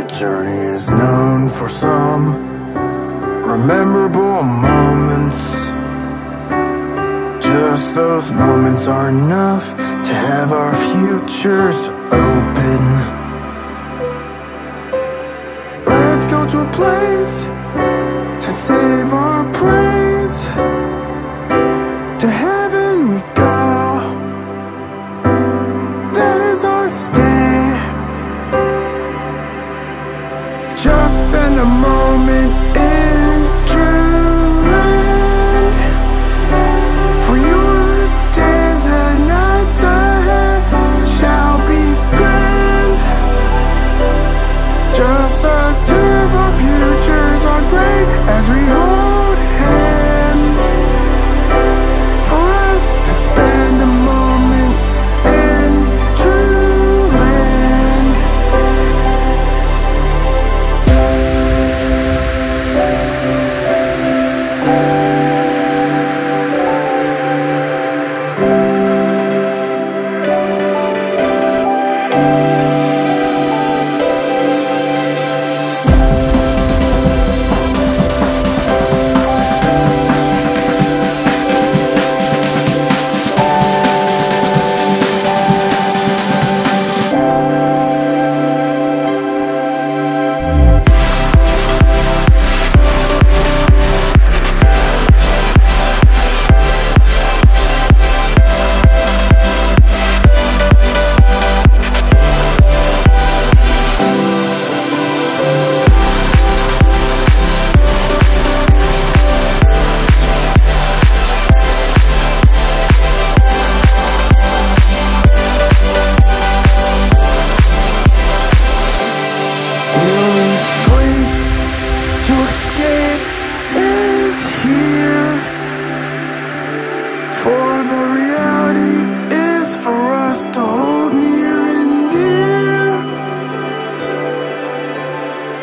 journey is known for some rememberable moments. Just those moments are enough to have our futures open. Let's go to a place to save our praise. Great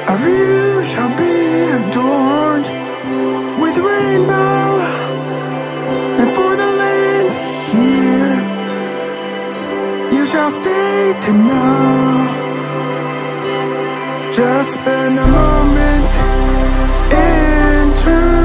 Our view shall be adorned with rainbow, and for the land here, you shall stay to know. Just spend a moment in true